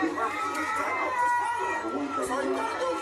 最高